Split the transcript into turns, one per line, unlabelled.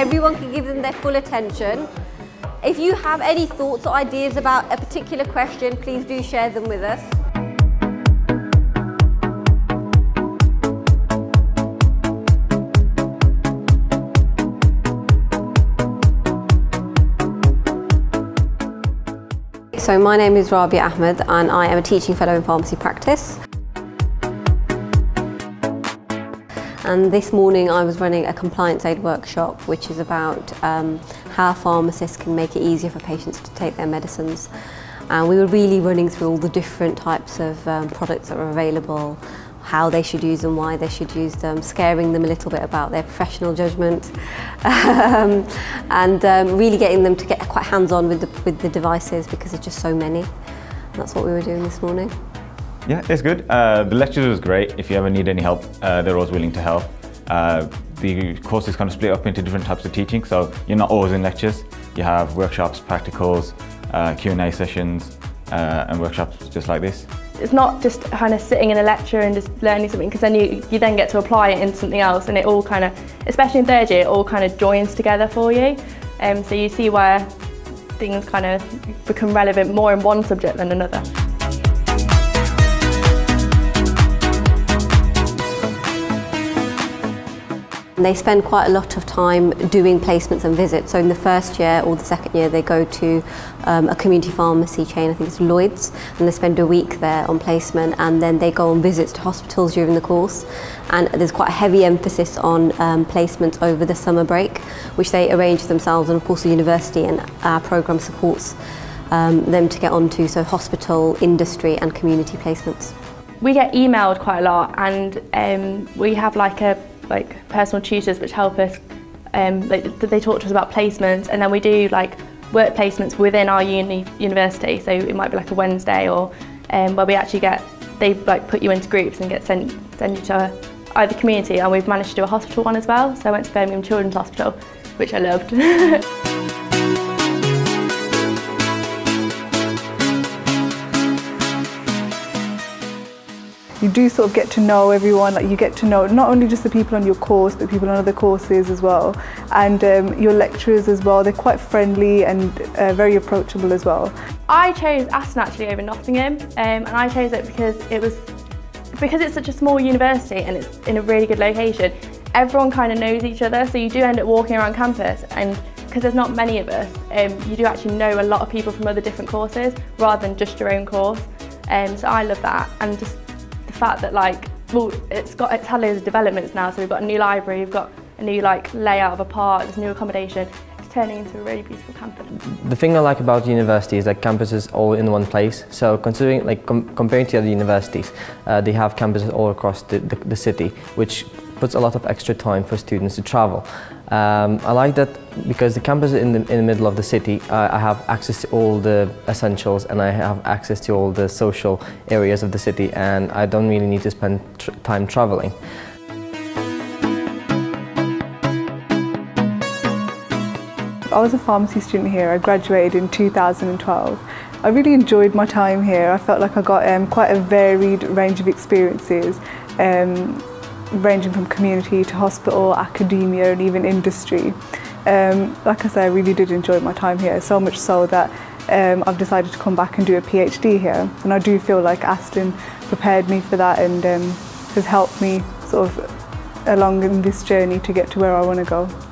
everyone can give them their full attention. If you have any thoughts or ideas about a particular question, please do share them with us. So my name is Rabia Ahmed and I am a teaching fellow in pharmacy practice. And this morning I was running a compliance aid workshop which is about um, how pharmacists can make it easier for patients to take their medicines. And we were really running through all the different types of um, products that are available, how they should use them, why they should use them, scaring them a little bit about their professional judgment, um, and um, really getting them to get quite hands-on with the, with the devices because there's just so many. That's what we were doing this morning.
Yeah, it's good. Uh, the lectures was great. If you ever need any help, uh, they're always willing to help. Uh, the course is kind of split up into different types of teaching, so you're not always in lectures. You have workshops, practicals, uh, Q&A sessions, uh, and workshops just like this.
It's not just kind of sitting in a lecture and just learning something because then you, you then get to apply it into something else and it all kind of, especially in third year, it all kind of joins together for you. Um, so you see where things kind of become relevant more in one subject than another.
They spend quite a lot of time doing placements and visits. So in the first year or the second year, they go to um, a community pharmacy chain, I think it's Lloyd's, and they spend a week there on placement and then they go on visits to hospitals during the course. And there's quite a heavy emphasis on um, placements over the summer break, which they arrange themselves. And of course, the university and our programme supports um, them to get onto, so hospital, industry and community placements.
We get emailed quite a lot and um, we have like a like personal tutors which help us um, like, they talk to us about placements and then we do like work placements within our uni university so it might be like a Wednesday or um, where we actually get they like put you into groups and get sent send you to either community and we've managed to do a hospital one as well so I went to Birmingham Children's Hospital which I loved.
you do sort of get to know everyone, like you get to know not only just the people on your course, but people on other courses as well. And um, your lecturers as well, they're quite friendly and uh, very approachable as well.
I chose Aston actually over Nottingham, um, and I chose it because it was because it's such a small university and it's in a really good location, everyone kind of knows each other, so you do end up walking around campus and because there's not many of us, um, you do actually know a lot of people from other different courses rather than just your own course. Um, so I love that and just fact that like, well, it's got it's had loads of developments now. So we've got a new library, we've got a new like layout of a park, there's new accommodation. It's turning into a really beautiful campus.
The thing I like about the university is that campus is all in one place. So considering like com comparing to other universities, uh, they have campuses all across the, the, the city, which puts a lot of extra time for students to travel. Um, I like that because the campus is in the, in the middle of the city, uh, I have access to all the essentials and I have access to all the social areas of the city and I don't really need to spend tr time traveling.
I was a pharmacy student here. I graduated in 2012. I really enjoyed my time here. I felt like I got um, quite a varied range of experiences. Um, ranging from community to hospital, academia and even industry. Um, like I said, I really did enjoy my time here, so much so that um, I've decided to come back and do a PhD here. And I do feel like Aston prepared me for that and um, has helped me sort of along in this journey to get to where I want to go.